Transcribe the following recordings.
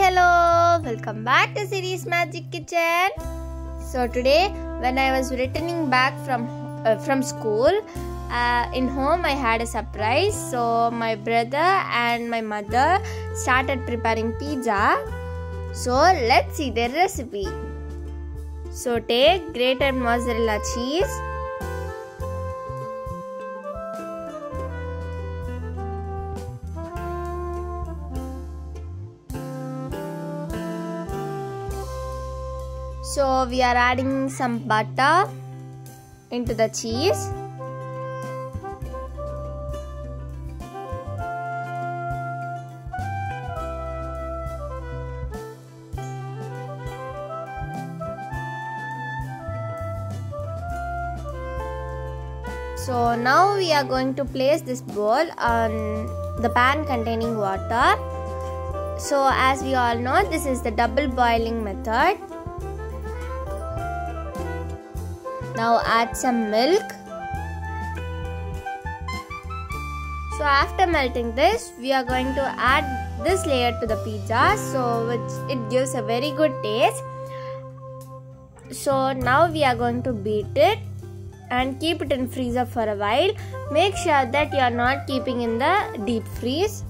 hello, welcome back to Siri's Magic Kitchen. So today, when I was returning back from uh, from school, uh, in home I had a surprise. So my brother and my mother started preparing pizza. So let's see the recipe. So take grated mozzarella cheese. So we are adding some butter into the cheese. So now we are going to place this bowl on the pan containing water. So as we all know this is the double boiling method. Now add some milk. So after melting this, we are going to add this layer to the pizza so which it gives a very good taste. So now we are going to beat it and keep it in freezer for a while. Make sure that you are not keeping in the deep freeze.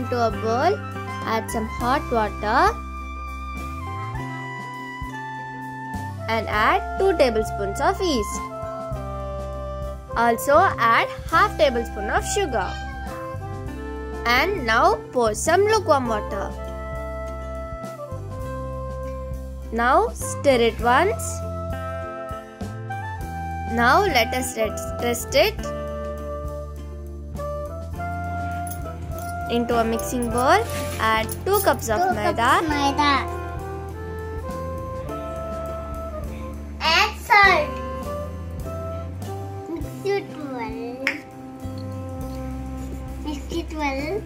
Into a bowl add some hot water and add 2 tablespoons of yeast. Also add half tablespoon of sugar. And now pour some lukewarm water. Now stir it once. Now let us rest it into a mixing bowl. Add 2 cups of Two maida. cups maida. Add salt. Mix it well. Mix it well.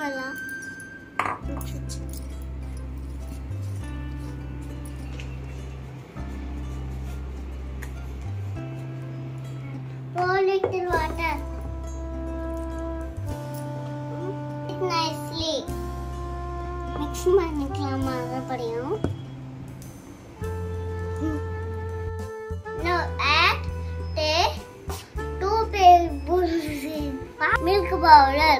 Mix it well. ah. Mix it. Pour little water. It nicely. Mix பண்ணிக்கலாம் மறுபடியும் Now add the two tablespoons milk powder.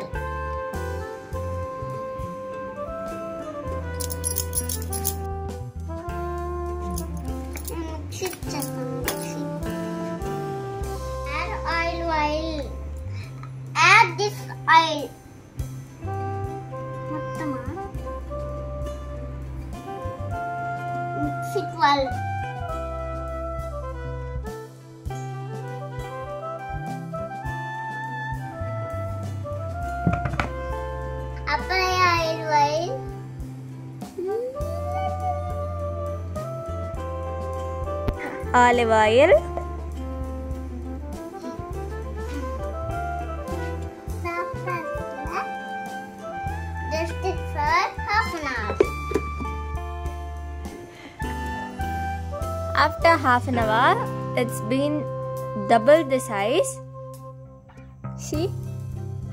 Olive oil. After half an hour, it's been double the size. See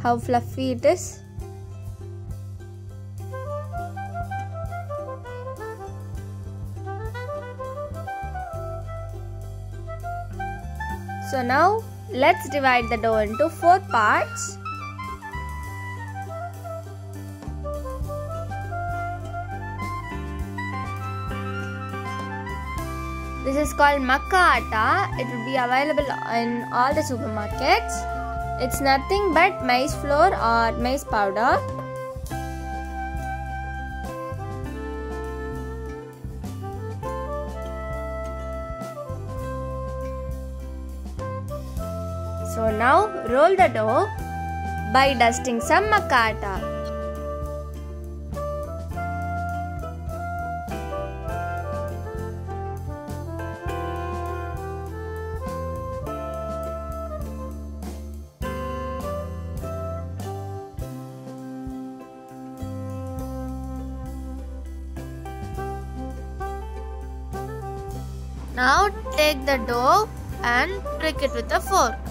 how fluffy it is. So now let's divide the dough into four parts. This is called makka atta. It will be available in all the supermarkets. It's nothing but maize flour or maize powder. So now roll the dough by dusting some makka atta. Now take the dough and prick it with a fork.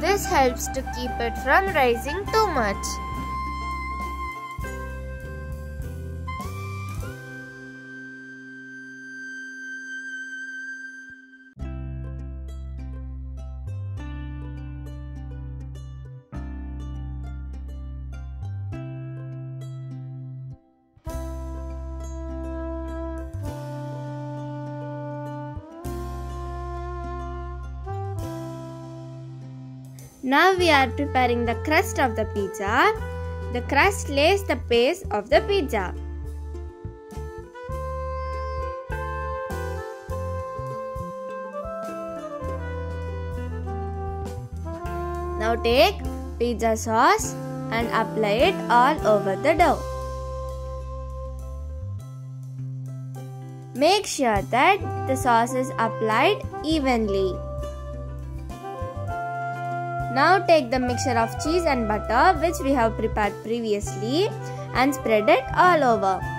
This helps to keep it from rising too much. Now we are preparing the crust of the pizza. The crust lays the base of the pizza. Now take pizza sauce and apply it all over the dough. Make sure that the sauce is applied evenly. Now take the mixture of cheese and butter which we have prepared previously and spread it all over.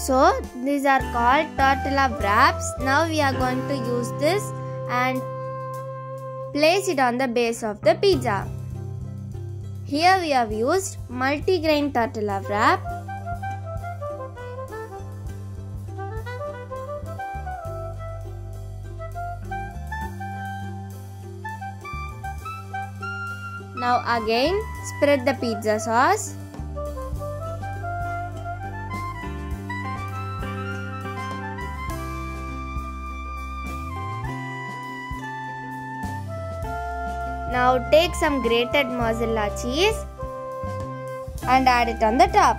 So these are called tortilla wraps. Now we are going to use this and place it on the base of the pizza. Here we have used multi-grain tortilla wrap. Now again spread the pizza sauce. Now take some grated mozzarella cheese and add it on the top.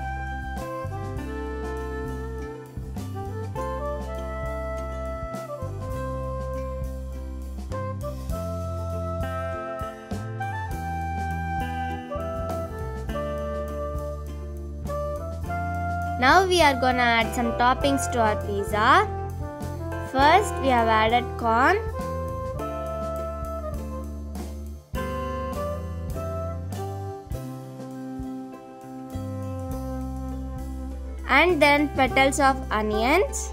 Now we are gonna add some toppings to our pizza. First we have added corn and then petals of onions.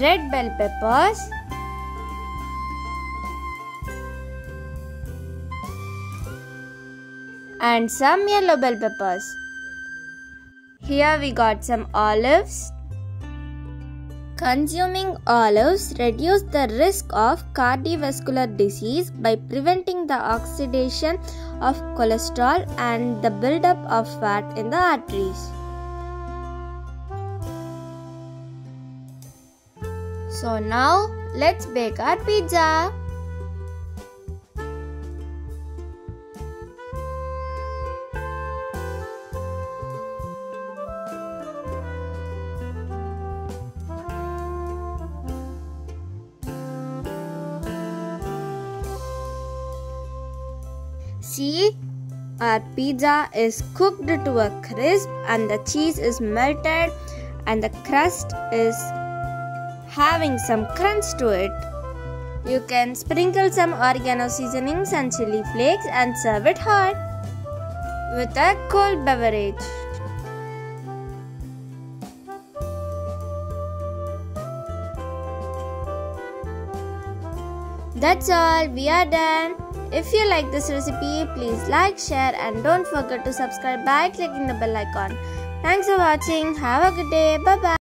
Red bell peppers. And some yellow bell peppers. Here we got some olives. Consuming olives reduce the risk of cardiovascular disease by preventing the oxidation of cholesterol and the buildup of fat in the arteries. So now let's bake our pizza. See, our pizza is cooked to a crisp and the cheese is melted and the crust is having some crunch to it. You can sprinkle some oregano seasonings and chili flakes and serve it hot with a cold beverage. That's all, we are done. If you like this recipe, please like, share and don't forget to subscribe by clicking the bell icon. Thanks for watching. Have a good day. Bye bye.